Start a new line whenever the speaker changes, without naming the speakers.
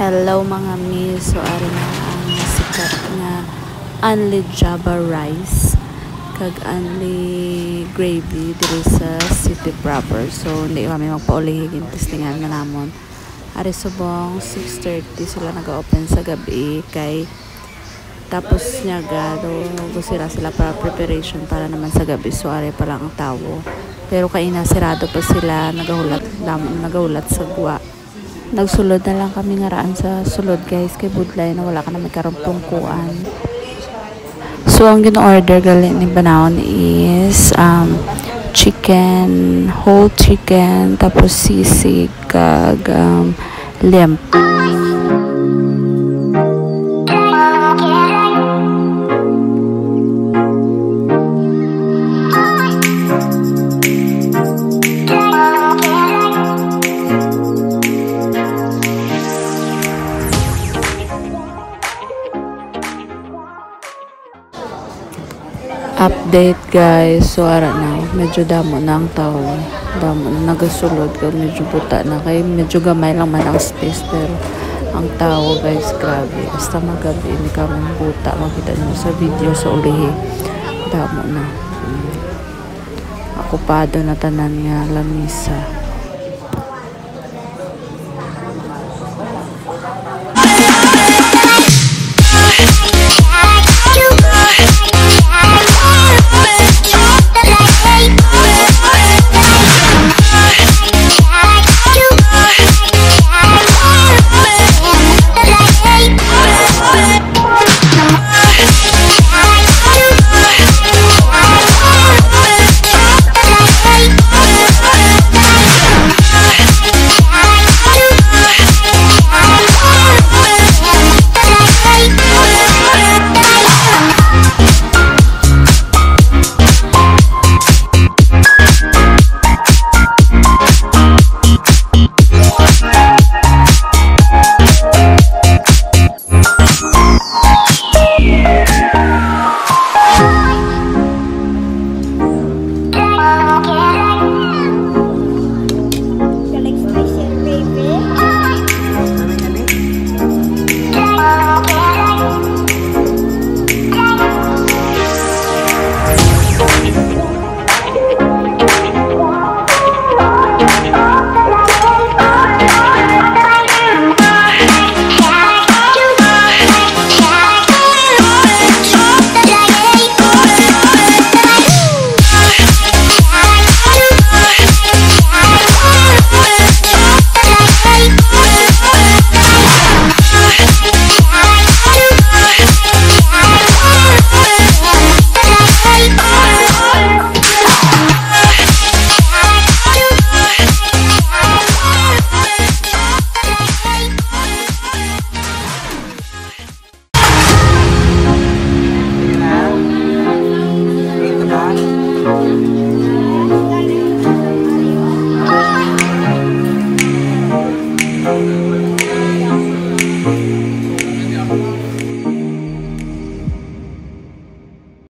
Hello mga miss, so ari na ang sikat nga Unli Java Rice. Kag Unli Gravy diri sa city proper. So hindi kami magpaulihigin testingan na namon. Ari subong 6.30 sila nag-open sa gabi. Kay tapos niya gado sila sila para preparation para naman sa gabi. So ari pa lang ang tawo. Pero kaina sirado pa sila. Nagahulat nagahulat sa guwa nagsulod na lang kami nga raan sa sulod guys kay budlay na wala ka na may karumpong kuan. So ang gina-order gali ni Banawon is um, chicken whole chicken tapos sisig kag um, limp update guys. So ara na. Medyo damo na ang tao damo na. Nagasulod. Ka medyo buta na. Kay medyo gamay lang man ang space pero ang tao guys grabe. Basta magabi ni kami buta makita niyo sa video sa ulihi. Damo na. Mm. akupado na tanan nga lamisa